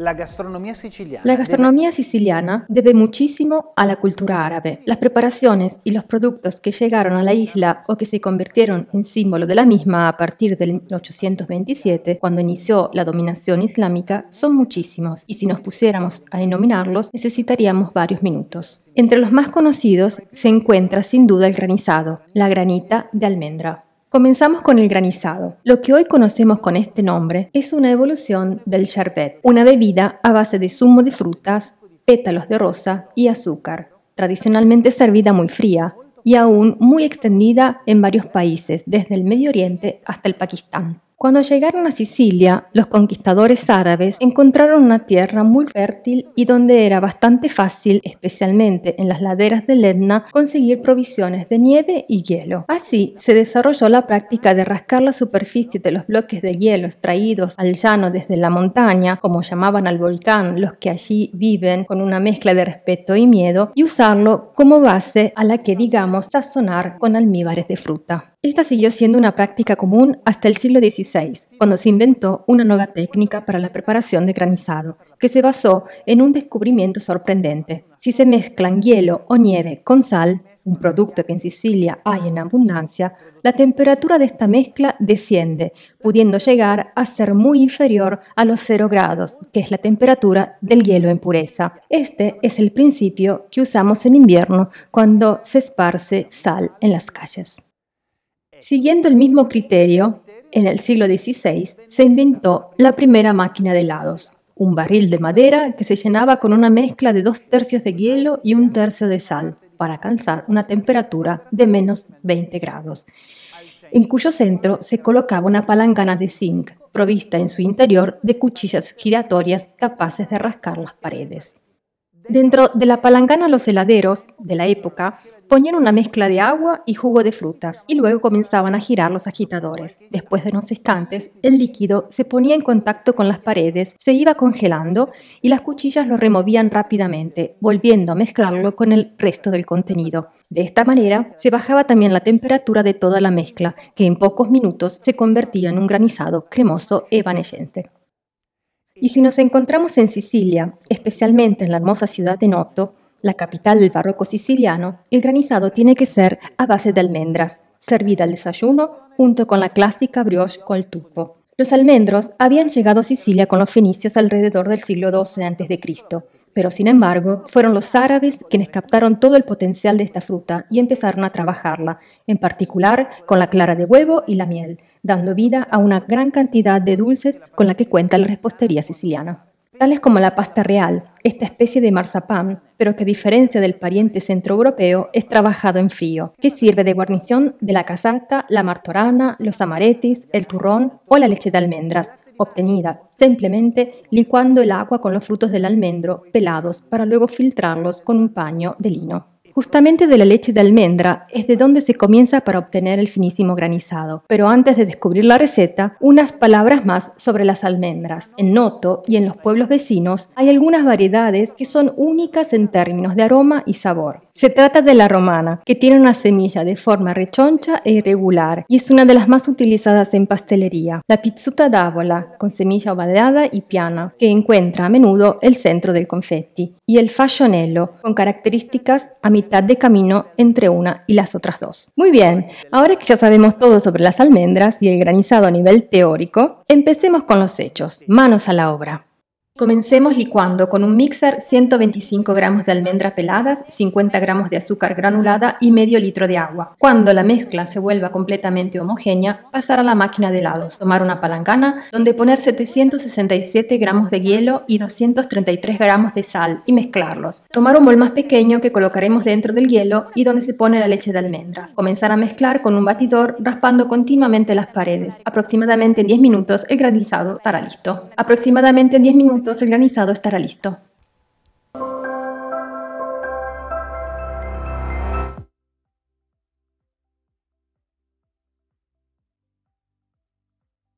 La gastronomía siciliana. La gastronomía siciliana debe muchísimo a la cultura árabe. Las preparaciones y los productos que llegaron a la isla o que se convirtieron en símbolo de la misma a partir del 1827, cuando inició la dominación islámica, son muchísimos y si nos pusiéramos a enumerarlos necesitaríamos varios minutos. Entre los más conocidos se encuentra sin duda el granizado, la granita de almendra. Comenzamos con el granizado. Lo que hoy conocemos con este nombre es una evolución del sherbet, una bebida a base de zumo de frutas, pétalos de rosa y azúcar, tradicionalmente servida muy fría y aún muy extendida en varios países, desde el Medio Oriente hasta el Pakistán. Cuando llegaron a Sicilia, los conquistadores árabes encontraron una tierra muy fértil y donde era bastante fácil, especialmente en las laderas del Etna, conseguir provisiones de nieve y hielo. Así se desarrolló la práctica de rascar la superficie de los bloques de hielo traídos al llano desde la montaña, como llamaban al volcán los que allí viven con una mezcla de respeto y miedo, y usarlo como base a la que digamos sazonar con almíbares de fruta. Esta siguió siendo una práctica común hasta el siglo XVI, cuando se inventó una nueva técnica para la preparación de granizado, que se basó en un descubrimiento sorprendente. Si se mezclan hielo o nieve con sal, un producto que en Sicilia hay en abundancia, la temperatura de esta mezcla desciende, pudiendo llegar a ser muy inferior a los 0 grados, que es la temperatura del hielo en pureza. Este es el principio que usamos en invierno cuando se esparce sal en las calles. Siguiendo el mismo criterio, en el siglo XVI se inventó la primera máquina de helados, un barril de madera que se llenaba con una mezcla de dos tercios de hielo y un tercio de sal para alcanzar una temperatura de menos 20 grados, en cuyo centro se colocaba una palangana de zinc provista en su interior de cuchillas giratorias capaces de rascar las paredes. Dentro de la palangana los heladeros de la época ponían una mezcla de agua y jugo de frutas y luego comenzaban a girar los agitadores. Después de unos instantes, el líquido se ponía en contacto con las paredes, se iba congelando y las cuchillas lo removían rápidamente, volviendo a mezclarlo con el resto del contenido. De esta manera, se bajaba también la temperatura de toda la mezcla, que en pocos minutos se convertía en un granizado cremoso evanescente. Y si nos encontramos en Sicilia, especialmente en la hermosa ciudad de Noto, la capital del barroco siciliano, el granizado tiene que ser a base de almendras, servida al desayuno junto con la clásica brioche col tupo. Los almendros habían llegado a Sicilia con los fenicios alrededor del siglo XII a.C., pero sin embargo fueron los árabes quienes captaron todo el potencial de esta fruta y empezaron a trabajarla, en particular con la clara de huevo y la miel, dando vida a una gran cantidad de dulces con la que cuenta la repostería siciliana. Tales como la pasta real, esta especie de marzapán, pero que a diferencia del pariente centroeuropeo es trabajado en frío, que sirve de guarnición de la casata, la martorana, los amaretis, el turrón o la leche de almendras, obtenida simplemente licuando el agua con los frutos del almendro pelados para luego filtrarlos con un paño de lino. Justamente de la leche de almendra es de donde se comienza para obtener el finísimo granizado. Pero antes de descubrir la receta, unas palabras más sobre las almendras. En Noto y en los pueblos vecinos hay algunas variedades que son únicas en términos de aroma y sabor. Se trata de la romana, que tiene una semilla de forma rechoncha e irregular y es una de las más utilizadas en pastelería. La pizzuta d'avola, con semilla ovalada y piana, que encuentra a menudo el centro del confetti. Y el fashionello, con características a mitad de camino entre una y las otras dos. Muy bien, ahora que ya sabemos todo sobre las almendras y el granizado a nivel teórico, empecemos con los hechos. Manos a la obra. Comencemos licuando con un mixer 125 gramos de almendras peladas, 50 gramos de azúcar granulada y medio litro de agua. Cuando la mezcla se vuelva completamente homogénea, pasar a la máquina de helados, tomar una palangana donde poner 767 gramos de hielo y 233 gramos de sal y mezclarlos. Tomar un bol más pequeño que colocaremos dentro del hielo y donde se pone la leche de almendras. Comenzar a mezclar con un batidor raspando continuamente las paredes. Aproximadamente en 10 minutos el granizado estará listo. Aproximadamente en 10 minutos el granizado estará listo.